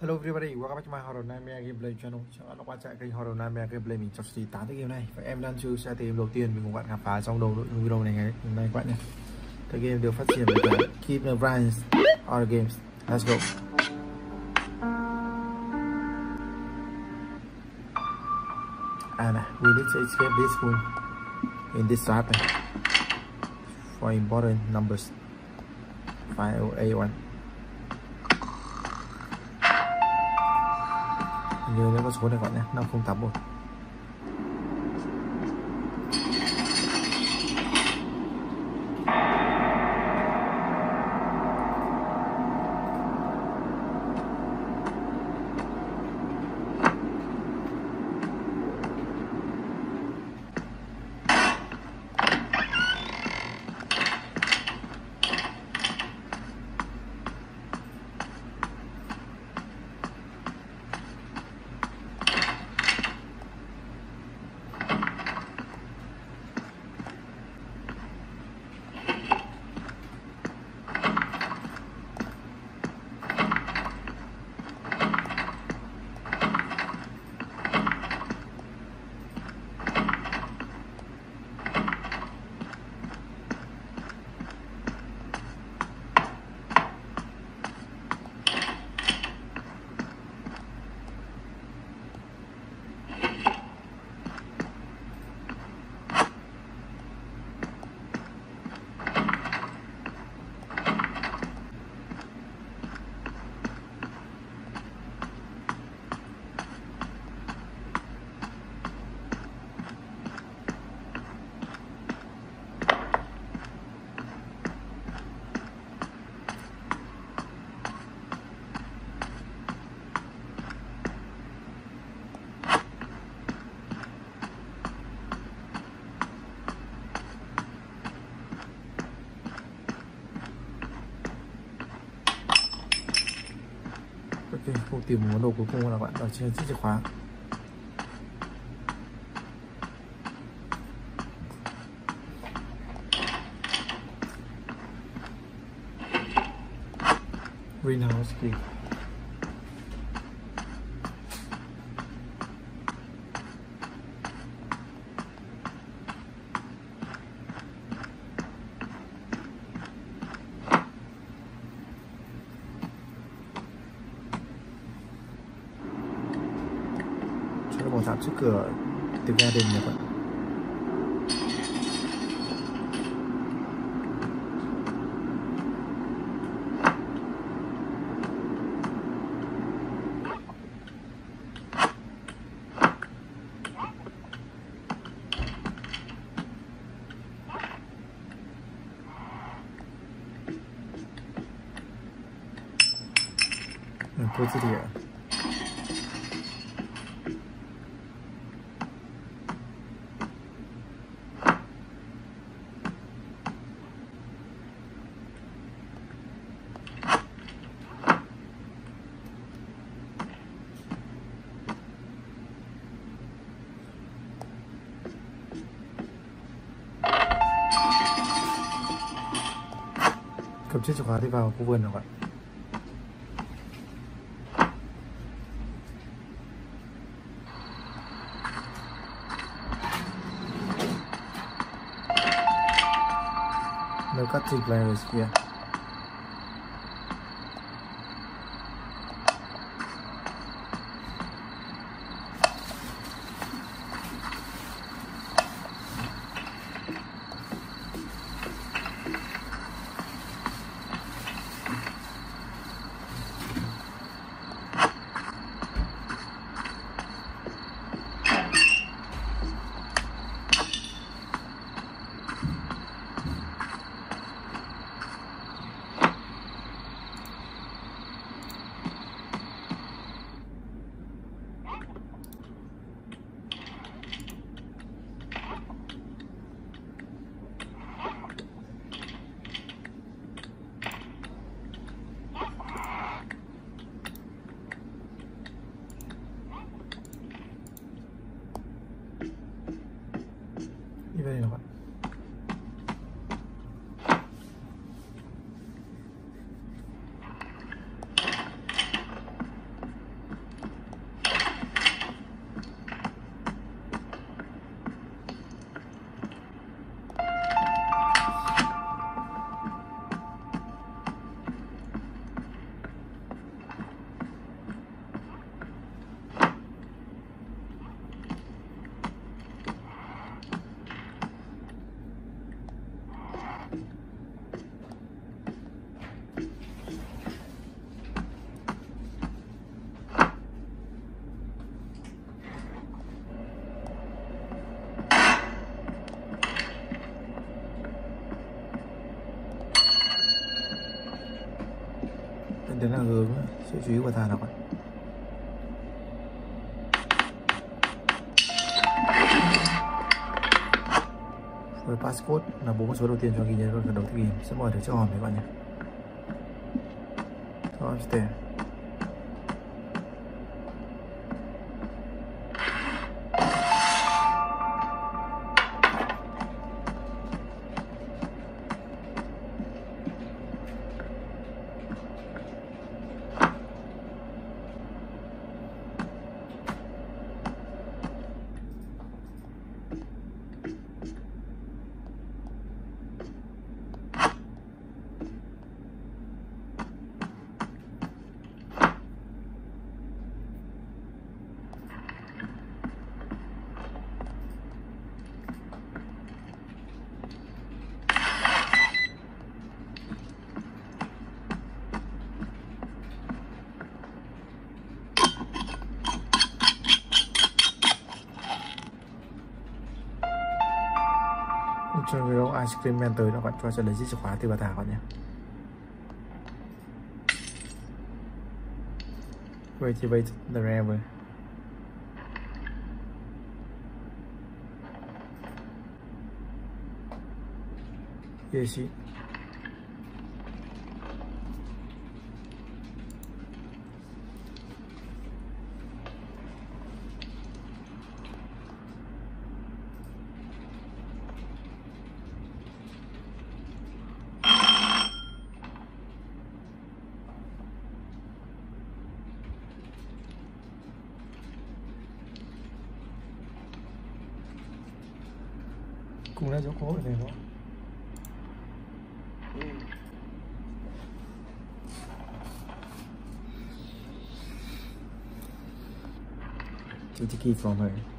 Hello everybody, welcome back to my Horror Nightmare Gameplay channel. Chào các bạn đã quay trở lại kênh Horror Nightmare Gameplay Mình trong stream 8 cái game này. Và em đang chơi xe tìm đầu tiên mình cùng bạn khám phá trong đầu nội dung video này ngày hôm nay các bạn nhé. Cái game được phát triển bởi cả Keep the Brands Other Games. Let's go. À này, we need to escape this room In this trap này. For important numbers. 5A1 như nếu có số này gọi nhé. 5081 Ok, cô tìm món đồ cuối cùng là bạn đó trên chiếc chìa khóa. Greenhouse key chiếc chìa khóa đi vào khu vườn rồi bạn No cutting players here. Là hướng sự chú ý của thà nào ạ? Với passcode là bốn con số đầu tiên cho ghi nhớ rồi đầu tiên sẽ mở được cho hòm đấy các bạn nhé. Thôi, ông tới nó bạn cho sẽ lấy chiếc chìa khóa từ bà thả bạn nhé Activate the rammer. Yes, cùng ra chỗ cố để nó Take the key from her.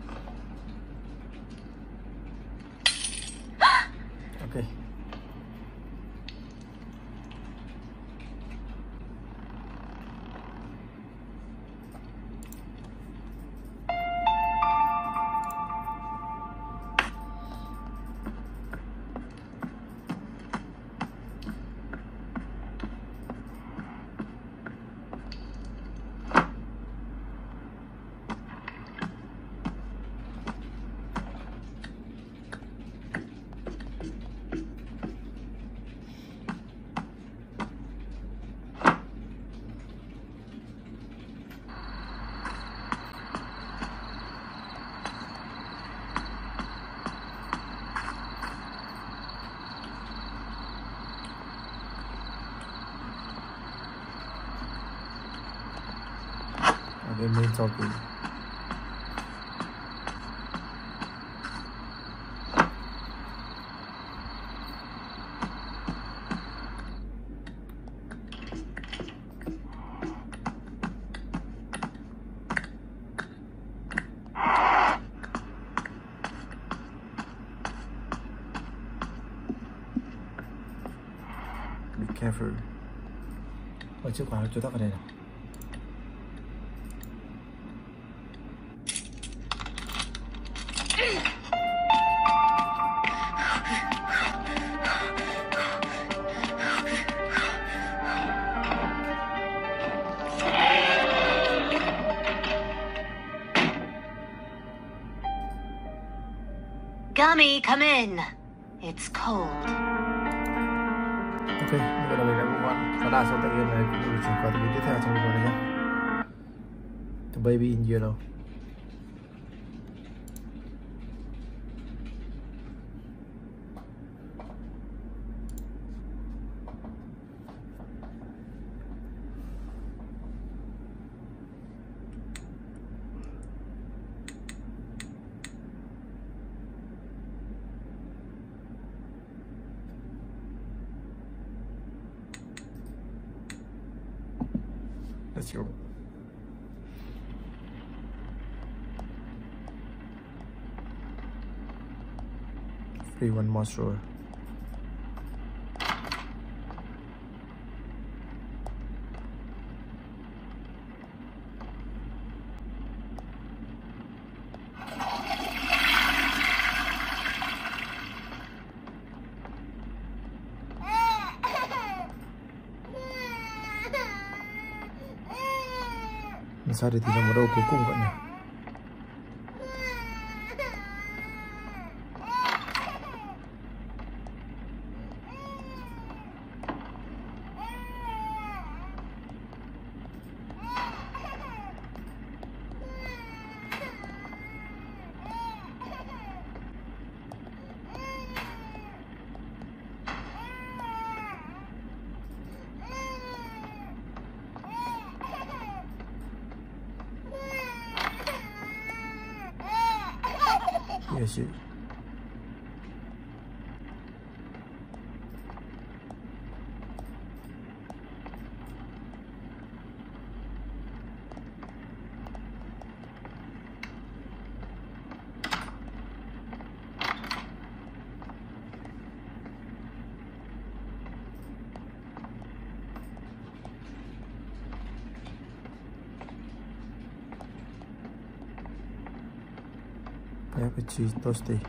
Em lên cho kỹ Be careful. Ở trước khóa chúng ta vào đây nào. Gummy, come in. It's cold. Ok, như vậy là mình đã move on Và đa số tại game này cũng được chuyển The Baby in Yellow almost sure. Masa ada tiga merokok kok bukannya Pepsi Toasty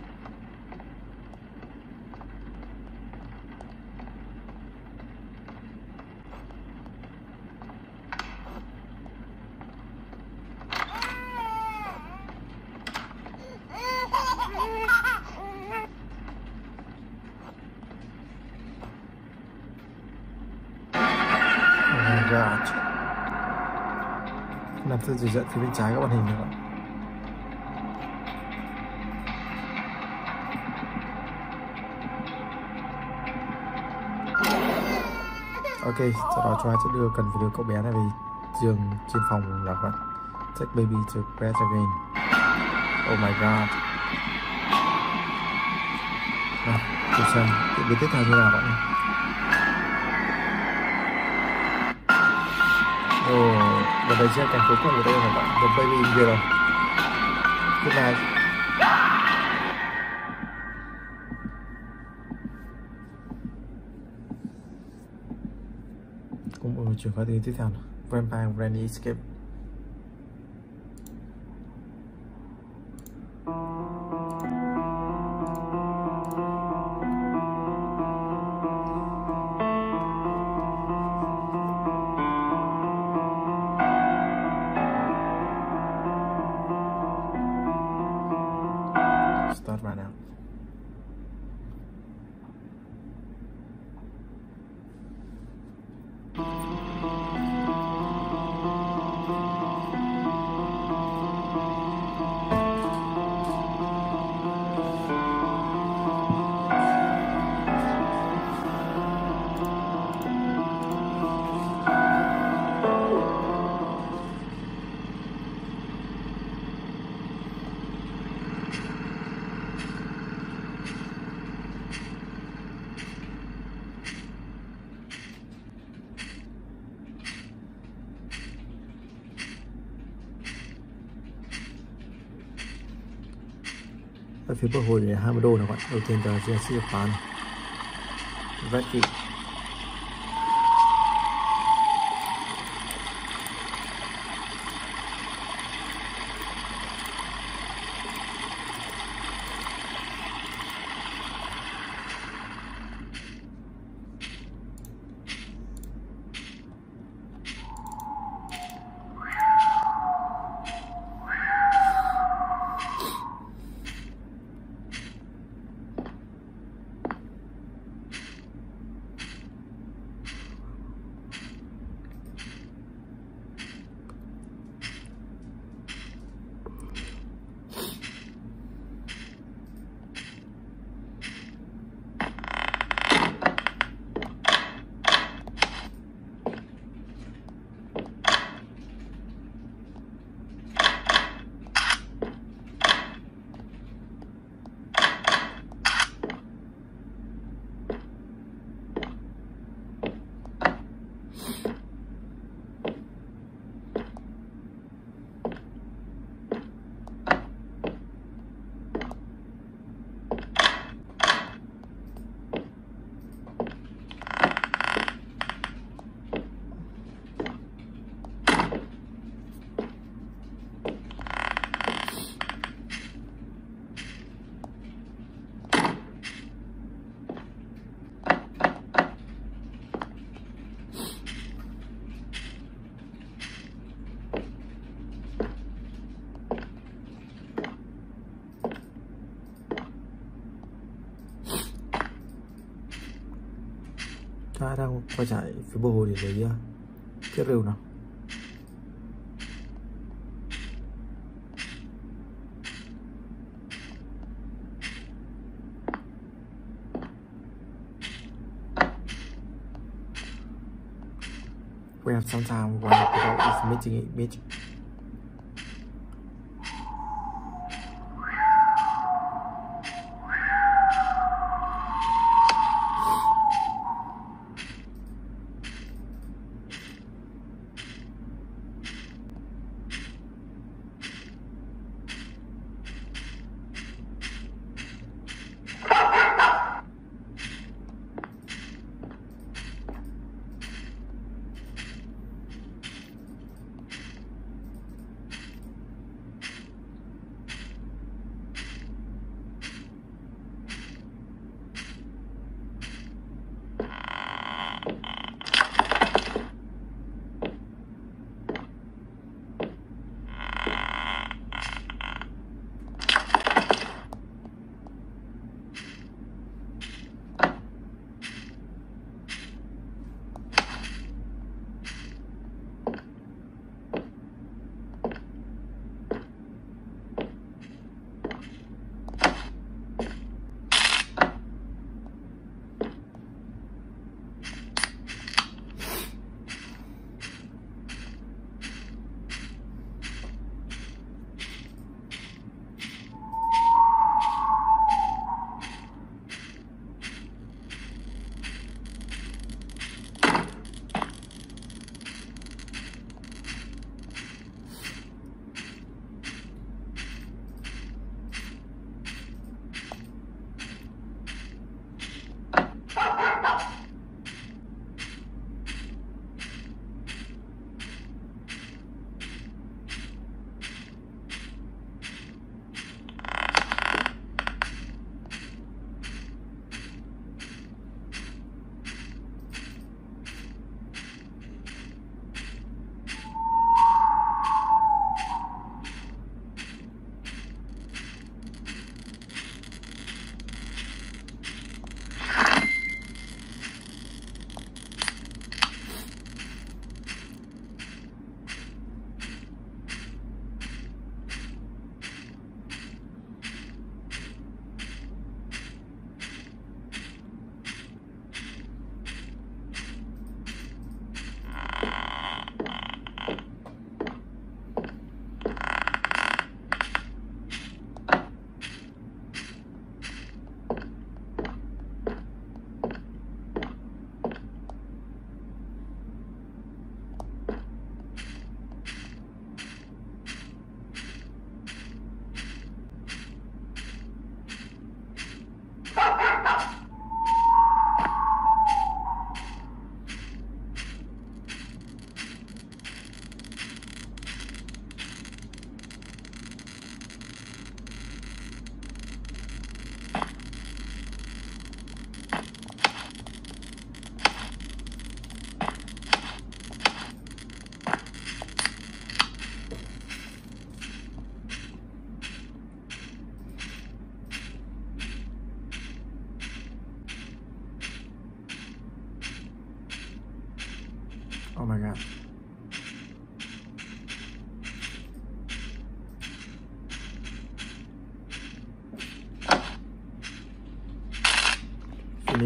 God. Làm sao chỉ dẫn phía bên trái các màn hình nữa ok sau đó cho ta sẽ đưa cần phải đưa cậu bé này về giường trên phòng là vậy take baby to bed again. Oh my god. Nào thử xem diễn biến tiếp theo như nào bạn ồ oh, và đây sẽ cảnh cuối cùng của đây là bạn. The baby in rồi. Good night. Cũng ừ, chuyển qua tiếng tiếp theo Vampire Granny Escape. Ở hồi 20 đô này các bạn đầu tiên là GSC Japan. Vét qua chạy phía bờ hồ để lấy chiếc rìu nào. We have some time while the dog is meeting it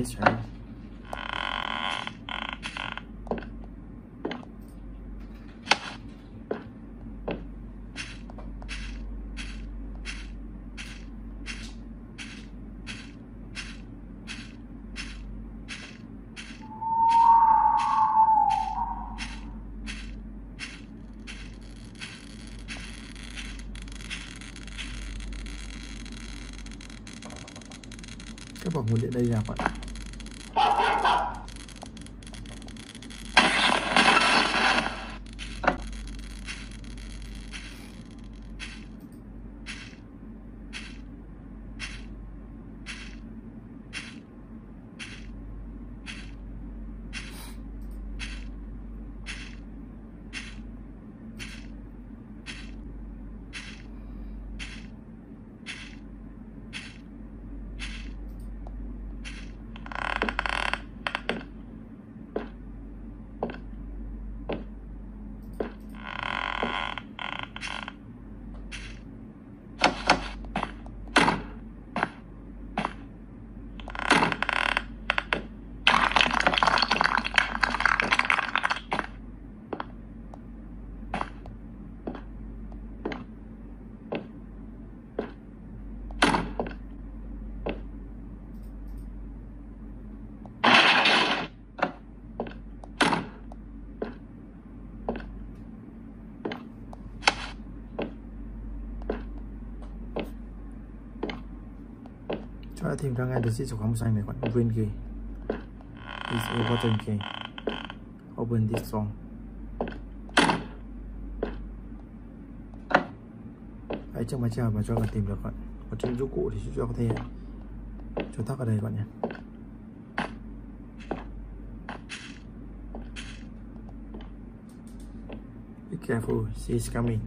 Finish her. Các bỏ nguồn điện đây là bạn tìm ra ngay được chiếc chìa khóa màu xanh này các bạn open key. Is a button kì, open this song, hãy trong mà chờ mà cho bạn tìm được bạn. Có trên dụng cụ thì chúng ta có thể cho tắt ở đây các bạn nhé. Be careful, she is coming.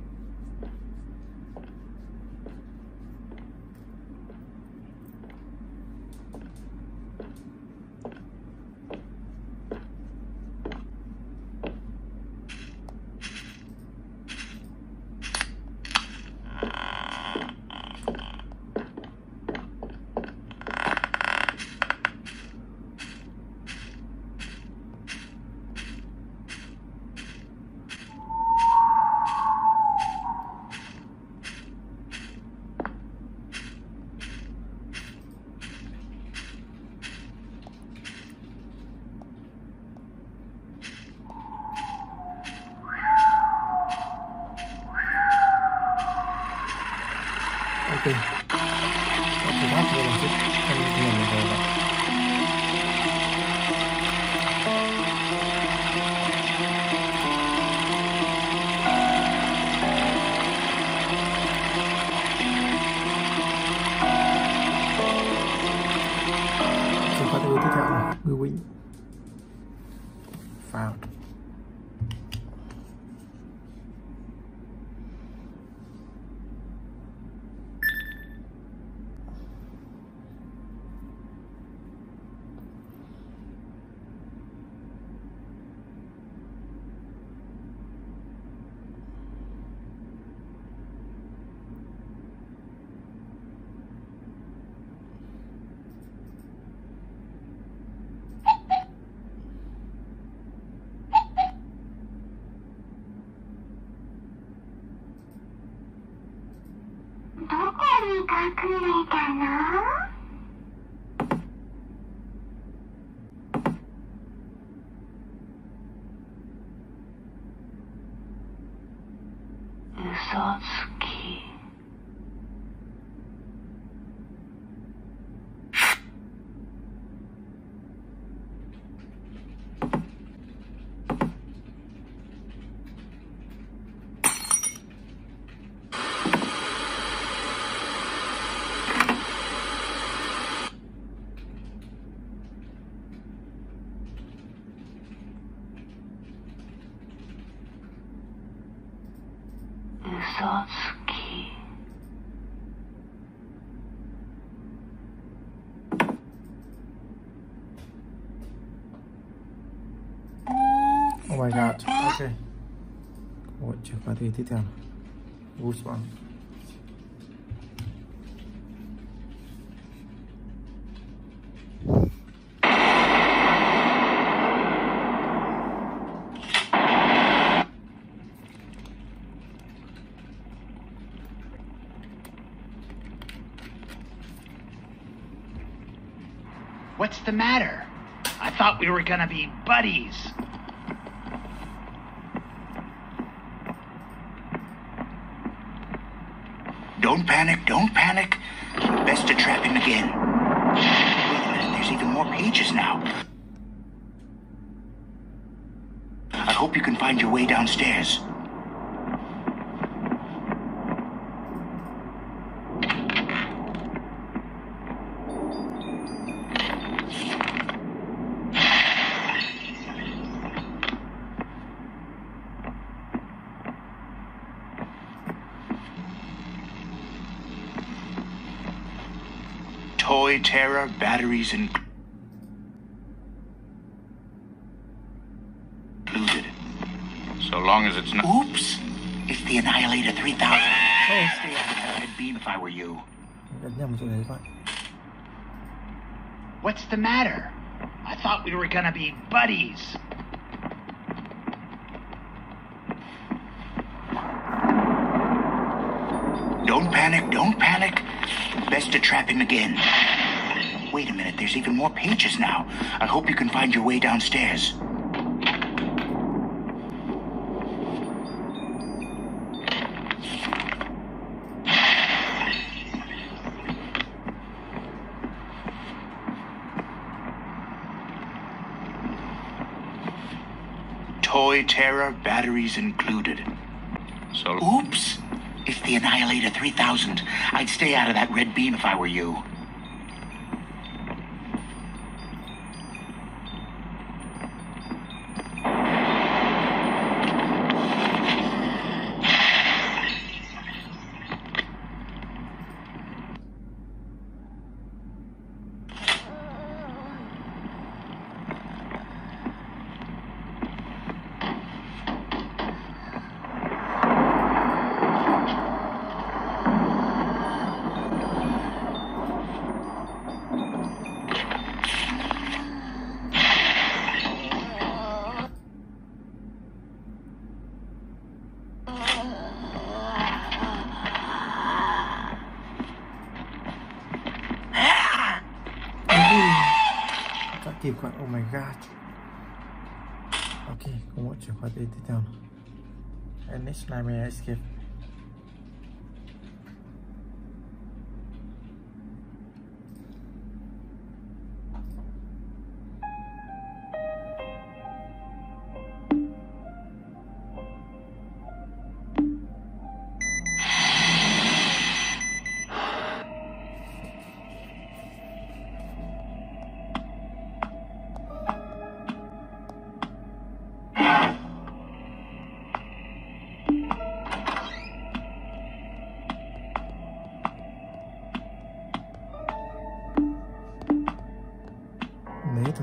Oh my god. Ok. Ôi, chìa khóa thì tiếp theo. Goosebump. What's the matter? I thought we were gonna be buddies. Panic, don't panic. Best to trap him again. Wait a minute, there's even more pages now. I hope you can find your way downstairs. Toy terror, batteries, and included. So long as it's not. Oops! It's the Annihilator 3000. Stay out of the red beam if I were you. Đánh nhầm chỗ đấy các bạn. What's the matter? I thought we were gonna be buddies. Don't panic, don't panic. Best to trap him again. Wait a minute, there's even more pages now. I hope you can find your way downstairs. Toy Terror, batteries included. So. Oops! It's the Annihilator 3000. I'd stay out of that red beam if I were you. Đã kịp còn oh my god. Ok, có một chìa khóa tiếp theo And next nightmare escape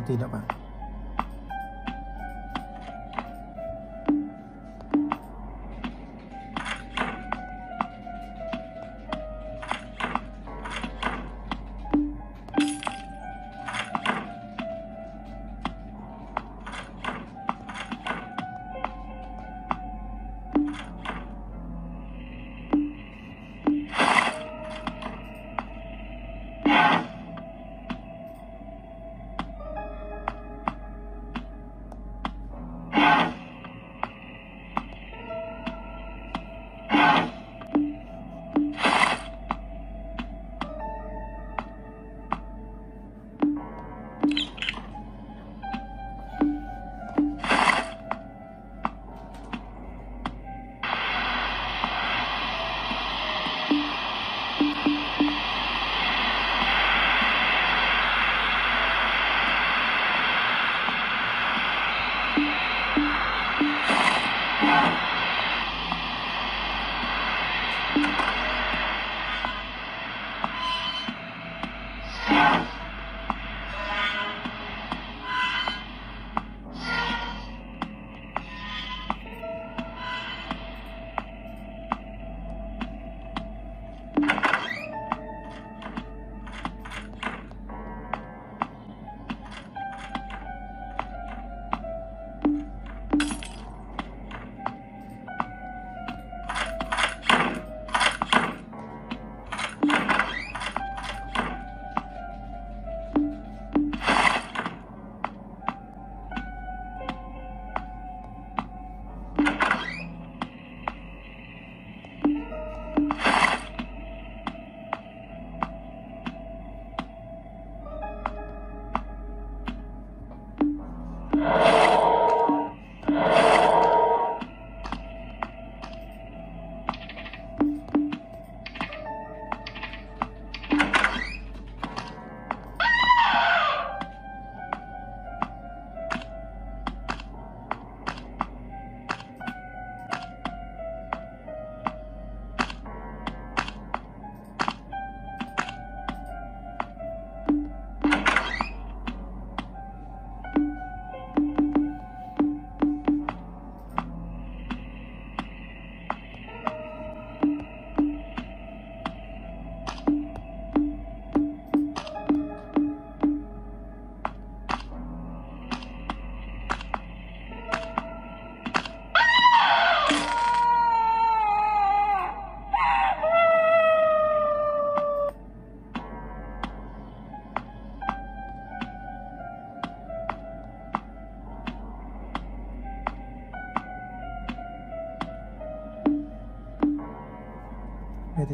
对的吧？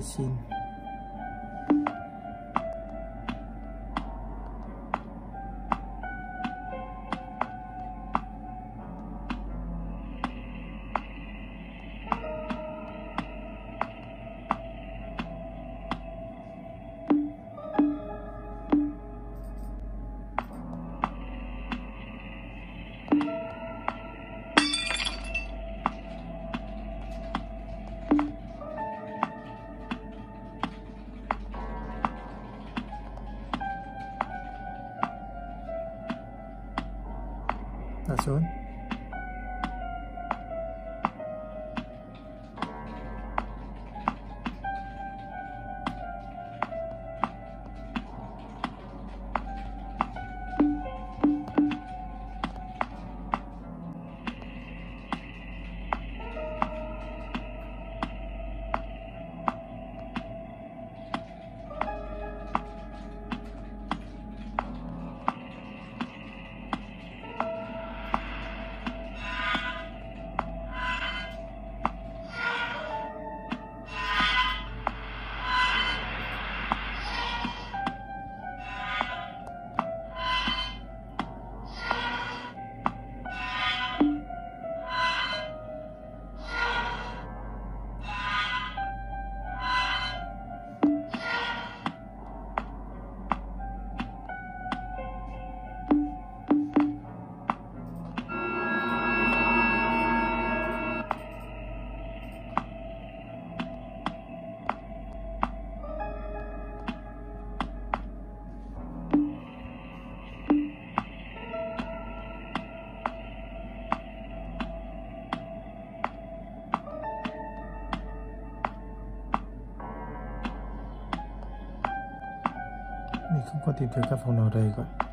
心。Bạn tìm thấy các phòng nào đây gọi.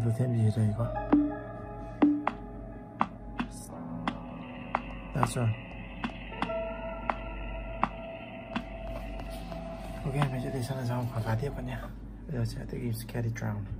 Không tìm thêm gì ở đây cả That's right. Ok, mình sẽ đi sang là xong khám phá tiếp bạn nhé. Bây giờ sẽ tự game Scary Drown.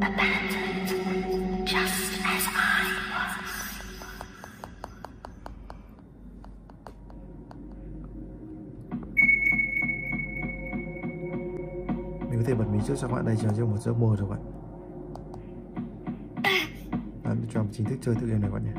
爸爸。Có cho các bạn đây chỉ là trong một giấc mơ rồi bạn. Bạn cho chính thức chơi thử game này bạn nhé.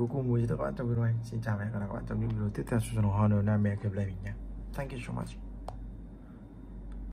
Cuối cùng muốn giới thiệu các bạn trong video này. Xin chào và hẹn gặp lại các bạn trong những video tiếp theo. Của channel Honor Nam American Lê mình nhé. Thank you so much.